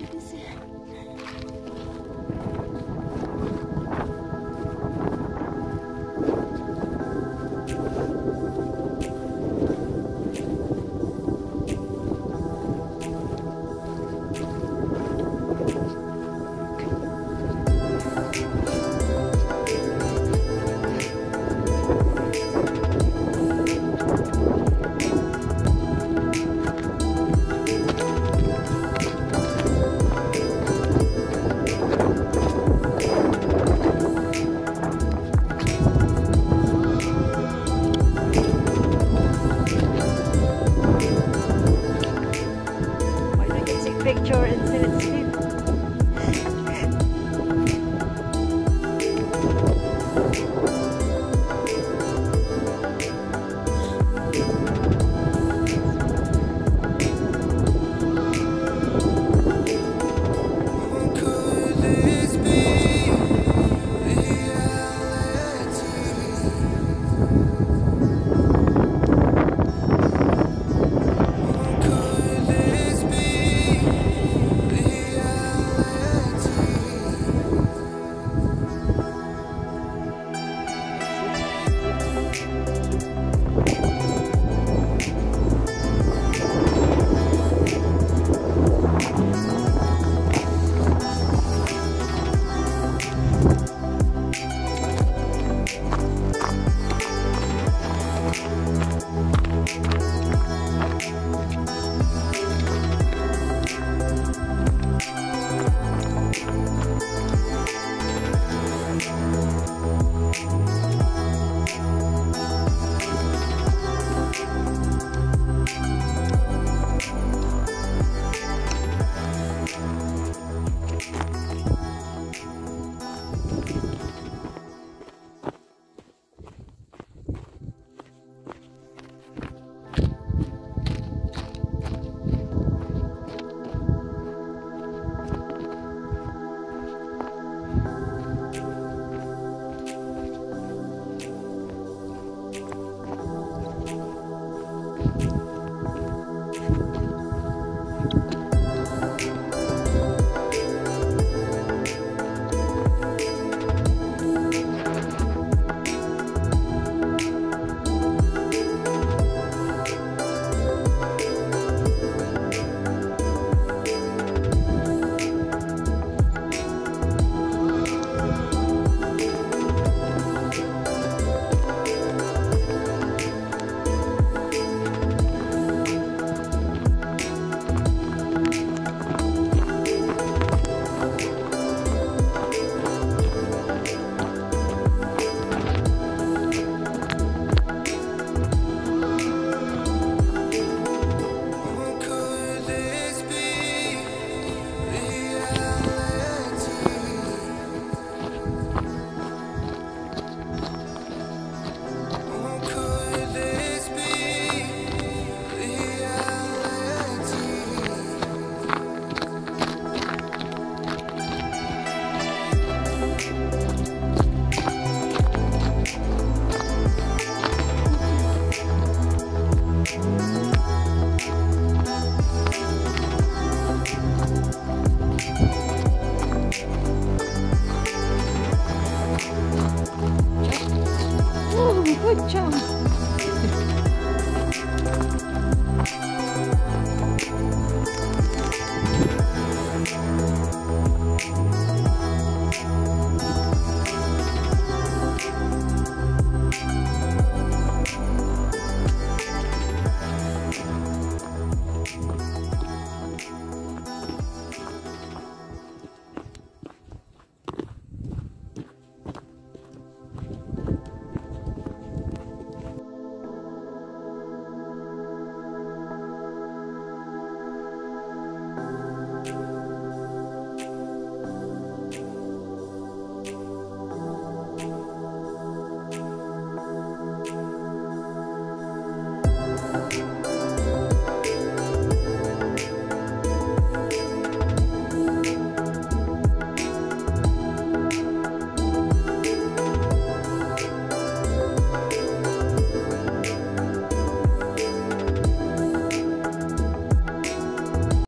Super sad. 这样